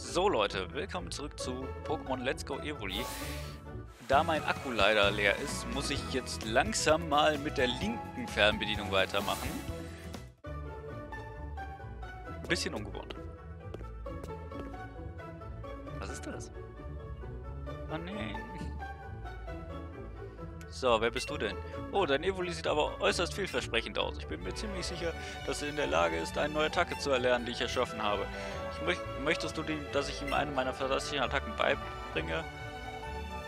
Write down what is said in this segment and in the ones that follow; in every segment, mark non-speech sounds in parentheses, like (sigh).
So Leute, willkommen zurück zu Pokémon Let's Go Evoli. Da mein Akku leider leer ist, muss ich jetzt langsam mal mit der linken Fernbedienung weitermachen. Bisschen ungewohnt. Was ist das? Oh nee. So, wer bist du denn? Oh, dein Evoli sieht aber äußerst vielversprechend aus. Ich bin mir ziemlich sicher, dass er in der Lage ist, eine neue Attacke zu erlernen, die ich erschaffen habe. Ich möcht möchtest du, dem, dass ich ihm eine meiner fantastischen Attacken beibringe?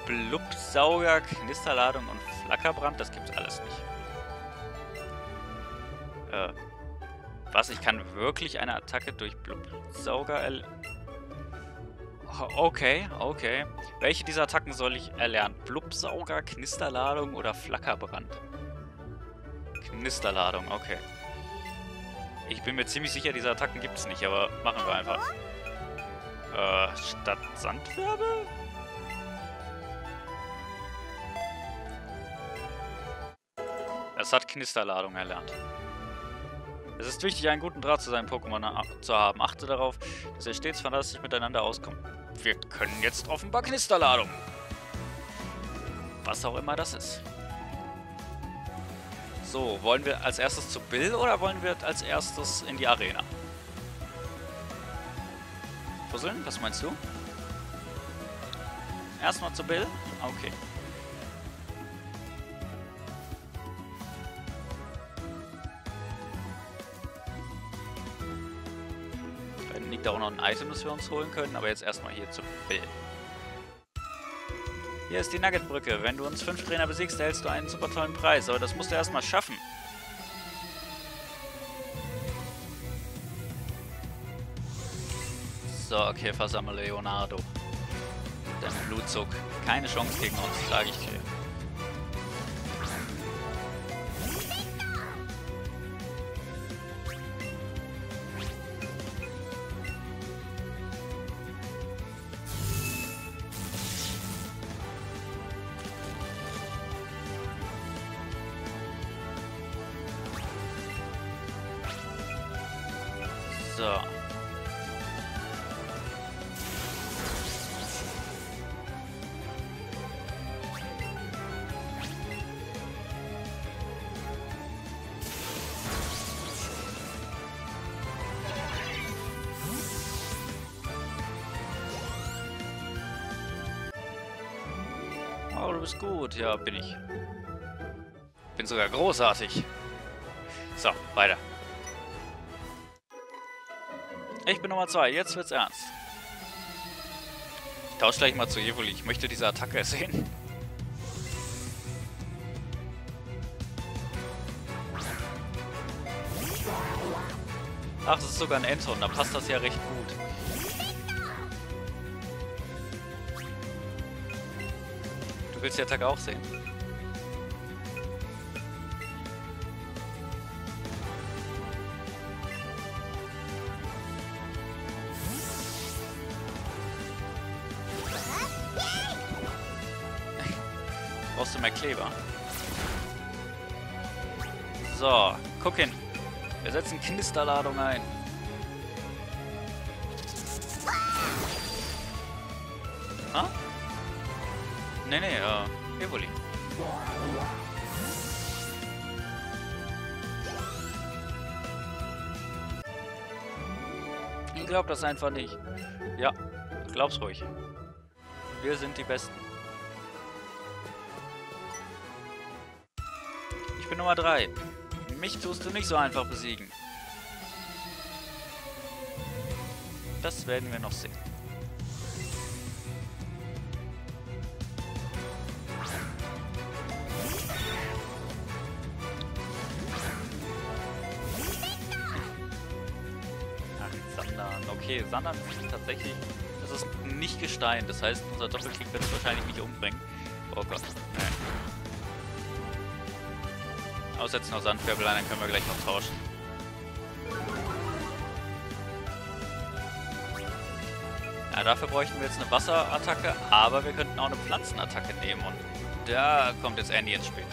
Blubsauger, Knisterladung und Flackerbrand? Das gibt's alles nicht. Äh, was? Ich kann wirklich eine Attacke durch Blubsauger erlernen? Okay, okay. Welche dieser Attacken soll ich erlernen? Blubsauger, Knisterladung oder Flackerbrand? Knisterladung, okay. Ich bin mir ziemlich sicher, diese Attacken gibt es nicht, aber machen wir einfach. Äh, statt Sandwerbe? Es hat Knisterladung erlernt. Es ist wichtig, einen guten Draht zu seinen Pokémon zu haben. Achte darauf, dass ihr stets fantastisch miteinander auskommt. Wir können jetzt offenbar Knisterladung. Was auch immer das ist. So, wollen wir als erstes zu Bill oder wollen wir als erstes in die Arena? Fusseln, was meinst du? Erstmal zu Bill? Okay. Liegt auch noch ein Item, das wir uns holen können, aber jetzt erstmal hier zu Bill. Hier ist die Nugget-Brücke. Wenn du uns fünf Trainer besiegst, erhältst du einen super tollen Preis, aber das musst du erstmal schaffen. So, okay, versammle Leonardo. Dein Blutzug. Keine Chance gegen uns, sage ich dir. Oh, du bist gut. Ja, bin ich. Bin sogar großartig. So, weiter. Ich bin Nummer 2, jetzt wird's ernst. Ich tausche gleich mal zu Evoli. Ich möchte diese Attacke sehen. Ach, das ist sogar ein Enton, da passt das ja recht gut. Du willst die Attacke auch sehen? Brauchst du mehr Kleber? So, guck hin. Wir setzen Knisterladung ein. Nee, nee, äh, Evoli. Ich glaub das einfach nicht. Ja, glaub's ruhig. Wir sind die Besten. bin Nummer 3. Mich tust du nicht so einfach besiegen. Das werden wir noch sehen. Okay, Sandern ist tatsächlich... Das ist nicht Gestein. Das heißt, unser Doppelkick wird es wahrscheinlich nicht umbringen. Oh Gott. Nee. Aussetzen aus Sandwirbel dann können wir gleich noch tauschen. Ja, dafür bräuchten wir jetzt eine Wasserattacke, aber wir könnten auch eine Pflanzenattacke nehmen und da kommt jetzt Andy ins Spiel.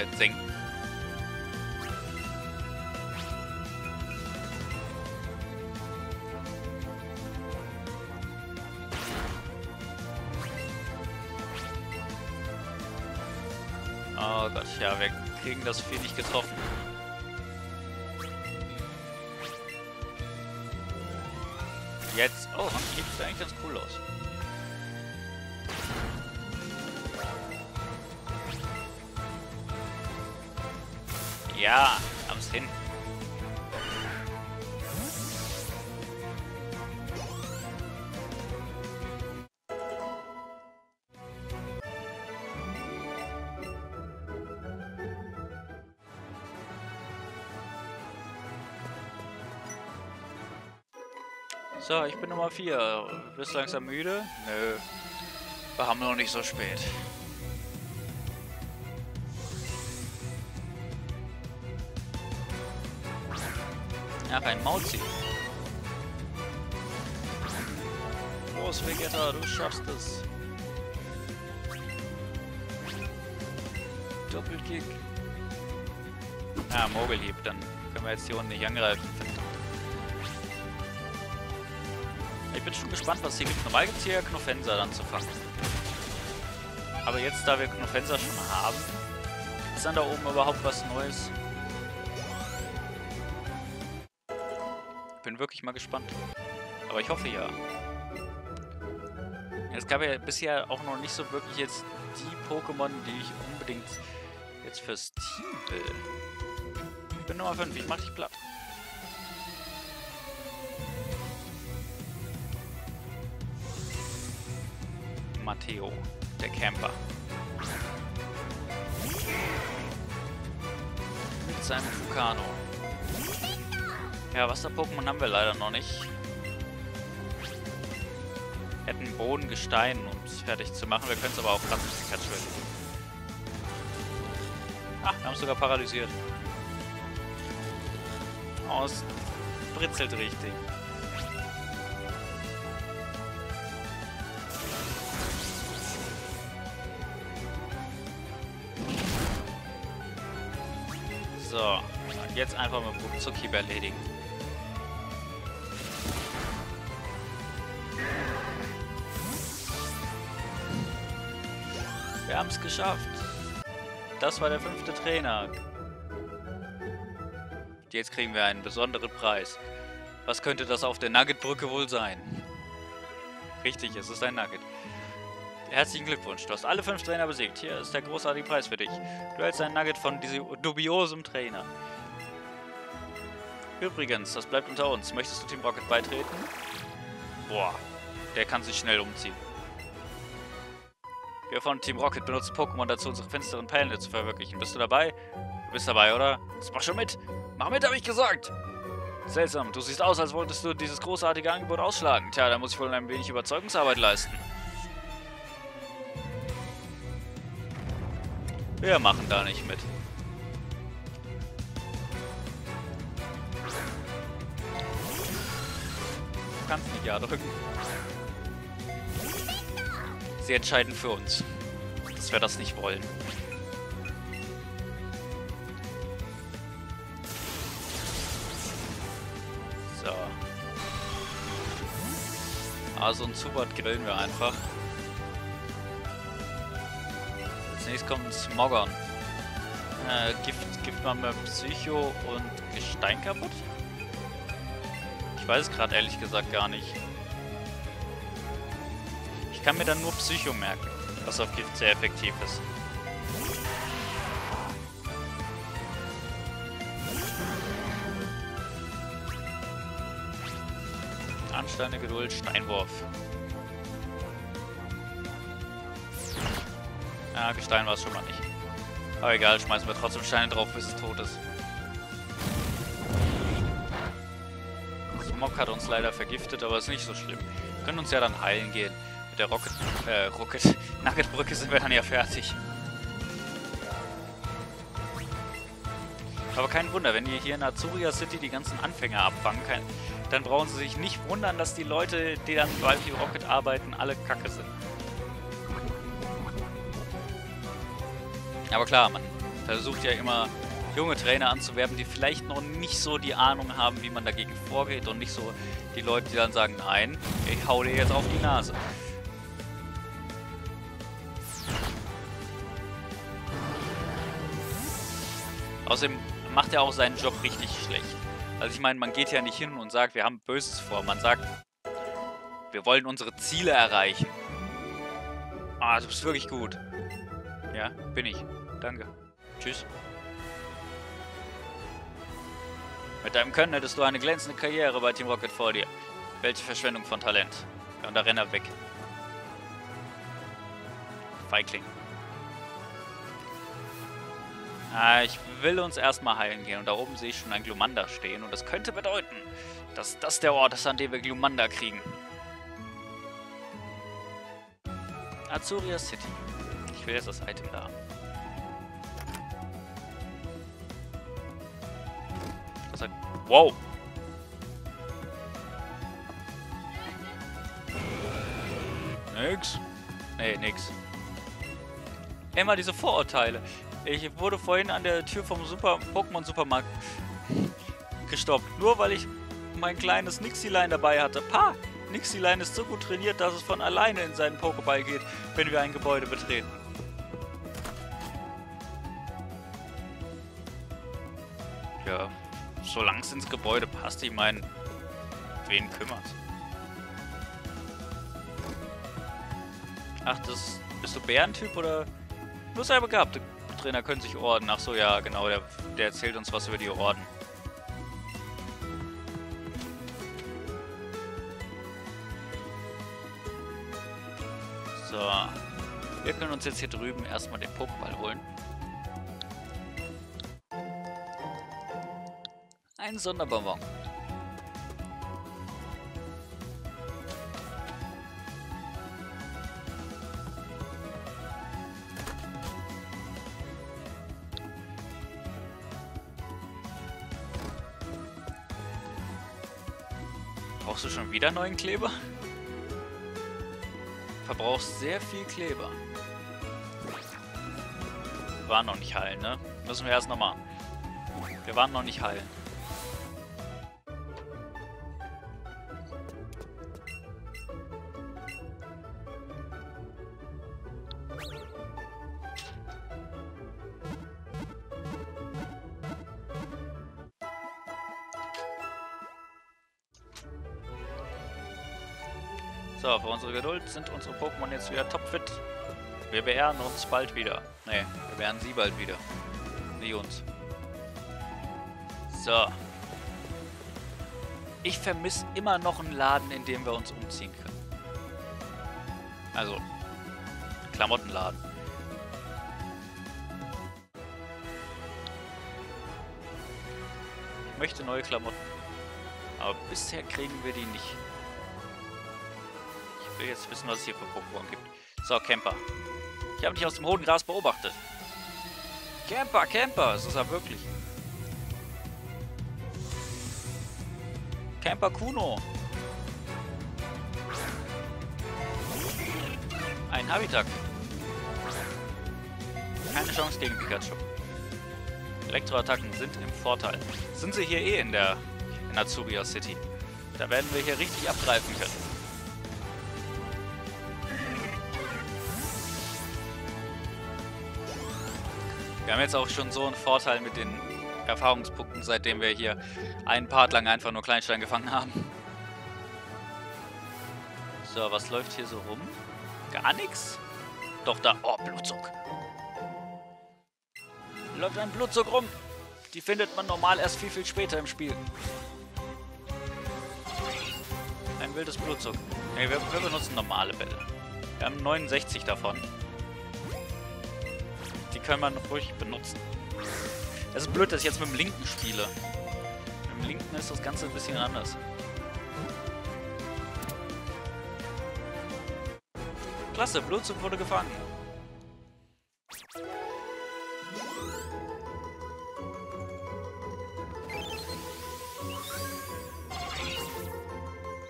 Genauigkeit senken. Oh Gott, ja, wir kriegen das Vieh nicht getroffen. Jetzt. Oh, sieht eigentlich ganz cool aus. Ja, haben's hin. So, ich bin Nummer 4. Bist langsam müde? Nö. Wir haben noch nicht so spät. Ach, ein Mauzi. Los, Vegeta, du schaffst es. Doppelkick. Ah, Mogelhieb, dann können wir jetzt hier unten nicht angreifen. Ich bin schon gespannt, was hier gibt. Normal gibt es hier Knofenser dann zu fangen. Aber jetzt, da wir Knofenser schon haben, ist dann da oben überhaupt was Neues? Wirklich mal gespannt. Aber ich hoffe ja. Es gab ja bisher auch noch nicht so wirklich jetzt die Pokémon, die ich unbedingt jetzt fürs Team will. Ich bin Nummer 5, ich mach dich platt. Matteo, der Camper. Mit seinem Vulcano. Ja, Wasser-Pokémon haben wir leider noch nicht. Hätten Boden, Gestein, um es fertig zu machen. Wir können es aber auch gerade ein bisschen catchen. Ach, wir haben es sogar paralysiert. Es britzelt richtig. So, jetzt einfach mit Ruckzuckieb erledigen. Haben es geschafft. Das war der fünfte Trainer. Jetzt kriegen wir einen besonderen Preis. Was könnte das auf der Nugget-Brücke wohl sein? Richtig, es ist ein Nugget. Herzlichen Glückwunsch, du hast alle fünf Trainer besiegt. Hier ist der großartige Preis für dich. Du hältst ein Nugget von dubiosem Trainer. Übrigens, das bleibt unter uns. Möchtest du Team Rocket beitreten? Boah, der kann sich schnell umziehen. Wir von Team Rocket benutzen Pokémon dazu, unsere finsteren Pläne zu verwirklichen. Bist du dabei? Du bist dabei, oder? Das mach schon mit. Mach mit, habe ich gesagt. Seltsam, du siehst aus, als wolltest du dieses großartige Angebot ausschlagen. Tja, da muss ich wohl ein wenig Überzeugungsarbeit leisten. Wir machen da nicht mit. Du kannst nicht Ja drücken. Sie entscheiden für uns. Dass wir das nicht wollen. So. Also ein Zubat grillen wir einfach. Als nächstes kommt Smoggern. Äh, Gift, Gift man mit Psycho und Gestein kaputt? Ich weiß es gerade ehrlich gesagt gar nicht. Ich kann mir dann nur Psycho merken, was auf Gift sehr effektiv ist. Ansteine, Geduld, Steinwurf. Ja, Gestein war es schon mal nicht. Aber egal, schmeißen wir trotzdem Steine drauf, bis es tot ist. Smog hat uns leider vergiftet, aber ist nicht so schlimm. Wir können uns ja dann heilen gehen der Rocket, äh, Rocket, (laughs) Nuggetbrücke sind wir dann ja fertig. Aber kein Wunder, wenn ihr hier in Azuria City die ganzen Anfänger abfangen kann, dann brauchen sie sich nicht wundern, dass die Leute, die dann bei Rocket arbeiten, alle kacke sind. Aber klar, man versucht ja immer junge Trainer anzuwerben, die vielleicht noch nicht so die Ahnung haben, wie man dagegen vorgeht und nicht so die Leute, die dann sagen, nein, ich hau dir jetzt auf die Nase. Außerdem macht er auch seinen Job richtig schlecht. Also ich meine, man geht ja nicht hin und sagt, wir haben Böses vor. Man sagt, wir wollen unsere Ziele erreichen. Ah, du bist wirklich gut. Ja, bin ich. Danke. Tschüss. Mit deinem Können hättest du eine glänzende Karriere bei Team Rocket vor dir. Welche Verschwendung von Talent. Und da rennt er weg. Feigling. Ah, ich will uns erstmal heilen gehen. Und da oben sehe ich schon ein Glumanda stehen. Und das könnte bedeuten, dass das der Ort ist, an dem wir Glumanda kriegen. Azuria City. Ich will jetzt das Item da haben. Das hat... Wow! Nix. Nee, nix. Immer diese Vorurteile. Ich wurde vorhin an der Tür vom Super Pokémon Supermarkt gestoppt. Nur weil ich mein kleines Nixiline dabei hatte. Pa! Nixiline ist so gut trainiert, dass es von alleine in seinen Pokéball geht, wenn wir ein Gebäude betreten. Ja, solange es ins Gebäude passt, ich meine, wen kümmert? Ach, das bist du Bärentyp oder nur sehr begabte Trainer können sich Orden. Ach so, ja, genau, der, der erzählt uns was über die Orden. So. Wir können uns jetzt hier drüben erstmal den Pokéball holen. Ein Sonderbonbon. Brauchst du schon wieder neuen Kleber? Verbrauchst sehr viel Kleber. Wir waren noch nicht heilen, ne? Müssen wir erst nochmal. Wir waren noch nicht heilen. Sind unsere Pokémon jetzt wieder topfit. Wir beehren uns bald wieder. Ne, wir beehren sie bald wieder. Sie uns. So. Ich vermisse immer noch einen Laden, in dem wir uns umziehen können. Also, Klamottenladen. Ich möchte neue Klamotten. Aber bisher kriegen wir die nicht will jetzt wissen, was es hier für Pokémon gibt. So, Camper. Ich habe dich aus dem hohen Gras beobachtet. Camper, Camper, das ist er wirklich. Camper Kuno. Ein Habitat. Keine Chance gegen Pikachu. Elektroattacken sind im Vorteil. Sind sie hier eh in der in City. Da werden wir hier richtig abgreifen können. Wir haben jetzt auch schon so einen Vorteil mit den Erfahrungspunkten, seitdem wir hier einen Part lang einfach nur Kleinstein gefangen haben. So, was läuft hier so rum? Gar nichts? Doch da... Oh, Blutzug. Läuft ein Blutzug rum. Die findet man normal erst viel, viel später im Spiel. Ein wildes Blutzug. Ne, wir, wir benutzen normale Bälle. Wir haben 69 davon kann man ruhig benutzen. Es ist blöd, dass ich jetzt mit dem linken spiele. Mit dem linken ist das Ganze ein bisschen anders. Klasse, Blutzug wurde gefangen.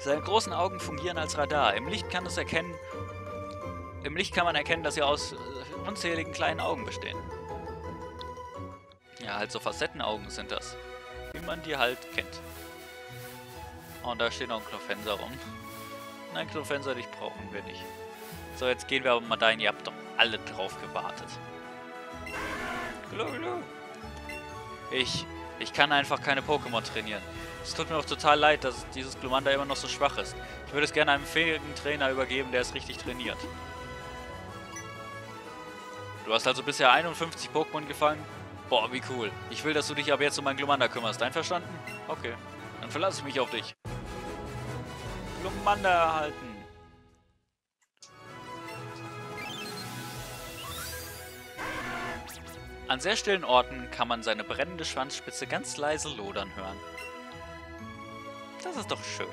Seine großen Augen fungieren als Radar. Im Licht kann es erkennen. Im Licht kann man erkennen, dass sie aus unzähligen kleinen Augen bestehen. Ja, halt so Facettenaugen sind das. Wie man die halt kennt. Und da steht noch ein Knofenser rum. Nein, Knofenser, dich brauchen wir nicht. So, jetzt gehen wir aber mal dahin. Ihr habt doch alle drauf gewartet. Hallo, hallo. Ich, ich kann einfach keine Pokémon trainieren. Es tut mir auch total leid, dass dieses Glumanda immer noch so schwach ist. Ich würde es gerne einem fähigen Trainer übergeben, der es richtig trainiert. Du hast also bisher 51 Pokémon gefangen? Boah, wie cool. Ich will, dass du dich ab jetzt um mein Glumanda kümmerst. Einverstanden? Okay. Dann verlasse ich mich auf dich. Glumanda erhalten. An sehr stillen Orten kann man seine brennende Schwanzspitze ganz leise lodern hören. Das ist doch schön.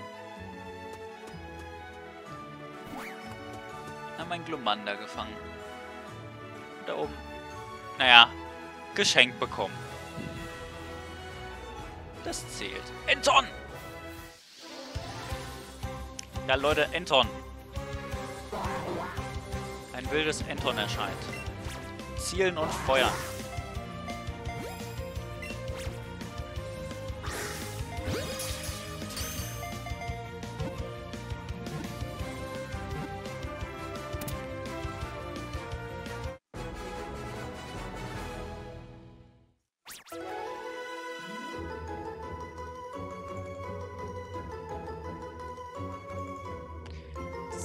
Haben ein Glumanda gefangen. Da oben. Naja, Geschenk bekommen. Das zählt. Enton! Ja, Leute, Enton. Ein wildes Enton erscheint. Zielen und feuern.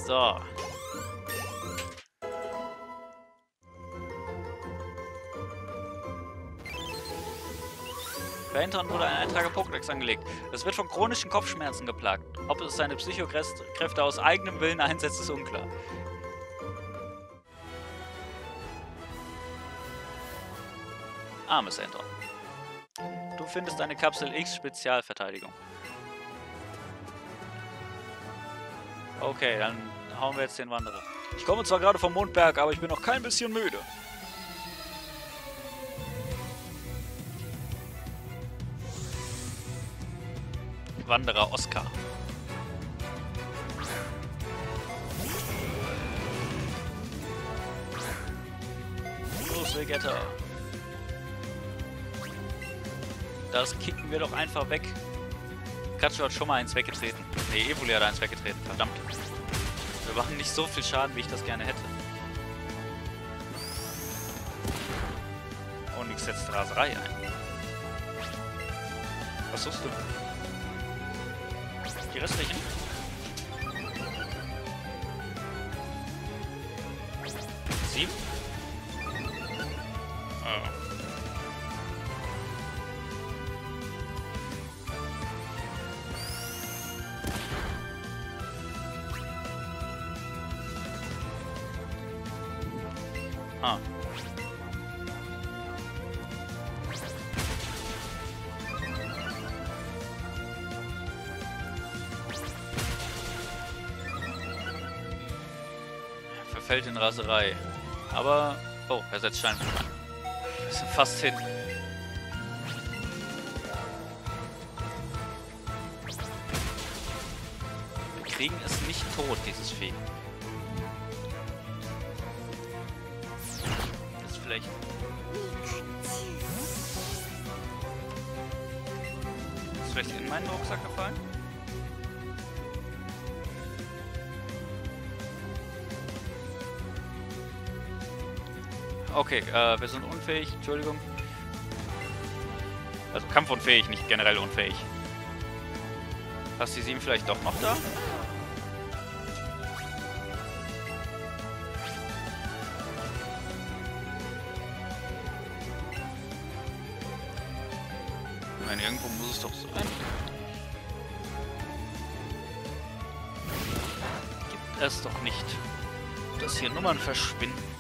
So. Bei Entern wurde ein Eintrag im Pokédex angelegt. Es wird von chronischen Kopfschmerzen geplagt. Ob es seine Psychokräfte aus eigenem Willen einsetzt, ist unklar. Armes Entern. Du findest eine Kapsel X Spezialverteidigung. Okay, dann hauen wir jetzt den Wanderer. Ich komme zwar gerade vom Mondberg, aber ich bin noch kein bisschen müde. Wanderer Oscar. Los, Vegeta. Das kicken wir doch einfach weg. Pikachu hat schon mal eins weggetreten. Ne, Evoli hat eins weggetreten. Verdammt. Wir machen nicht so viel Schaden, wie ich das gerne hätte. Und ich setze Raserei ein. Was suchst du? Die restlichen? Verfällt in Raserei. Aber... Oh, er setzt an. Wir sind fast hin. Wir kriegen es nicht tot, dieses Vieh. vielleicht. Ist vielleicht in meinen Rucksack gefallen? Okay, äh, wir sind unfähig, Entschuldigung. Also kampfunfähig, nicht generell unfähig. Hast die 7 vielleicht doch noch da? meine, irgendwo muss es doch sein. Gibt es doch nicht, dass hier Nummern verschwinden.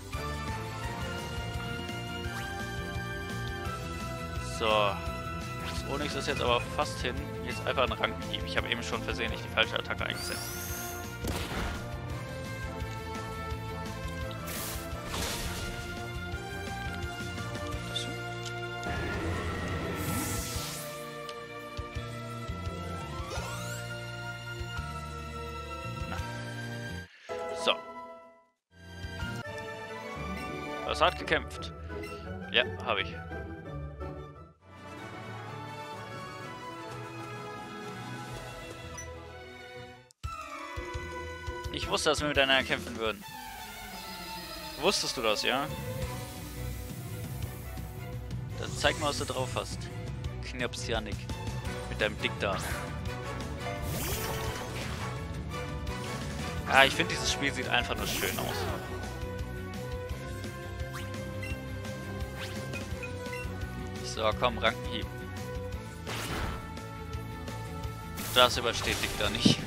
So. Das Onyx ist jetzt aber fast hin. Jetzt einfach einen Rang geben. Ich habe eben schon versehentlich die falsche Attacke eingesetzt. Das hat gekämpft. Ja, habe ich. Wusste, dass wir miteinander kämpfen würden. Wusstest du das, ja? Dann zeig mal, was du drauf hast. Knaps Janik. Mit deinem Dick da. Ja, ich finde, dieses Spiel sieht einfach nur schön aus. So, komm, Rankenhieb. Das übersteht Dick da nicht.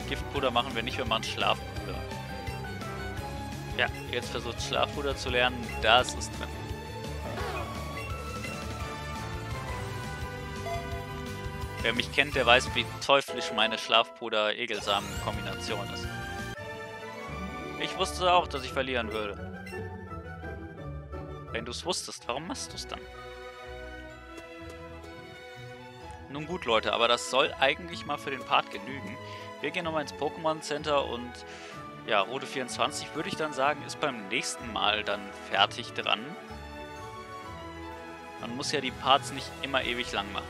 Giftpuder. Machen wir nicht, wir machen Schlafpuder. Ja, jetzt versucht Schlafpuder zu lernen. Das ist drin. Wer mich kennt, der weiß, wie teuflisch meine Schlafpuder-Egelsamen-Kombination ist. Ich wusste auch, dass ich verlieren würde. Wenn du es wusstest, warum machst du es dann? Nun gut, Leute, aber das soll eigentlich mal für den Part genügen. Wir gehen nochmal ins Pokémon Center und ja, Route 24 würde ich dann sagen, ist beim nächsten Mal dann fertig dran. Man muss ja die Parts nicht immer ewig lang machen.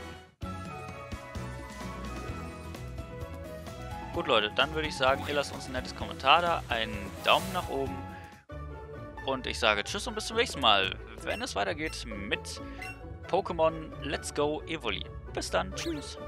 Gut, Leute, dann würde ich sagen, ihr lasst uns ein nettes Kommentar da, einen Daumen nach oben und ich sage Tschüss und bis zum nächsten Mal, wenn es weitergeht mit Pokémon Let's Go Evoli. Bis dann, tschüss.